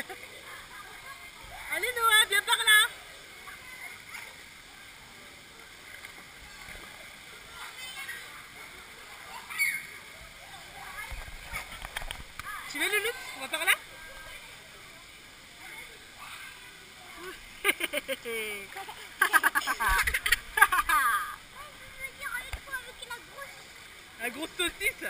Allez Noah, viens par là. Tu veux Loulou On va par là? Un gros saucisse